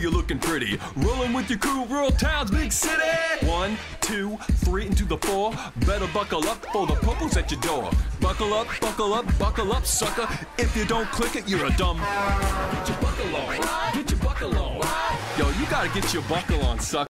you're looking pretty. Rolling with your crew, rural towns, big city. One, two, three, into the four. Better buckle up for the purple's at your door. Buckle up, buckle up, buckle up, sucker. If you don't click it, you're a dumb. Get your buckle on. Get your buckle on. Yo, you gotta get your buckle on, sucker.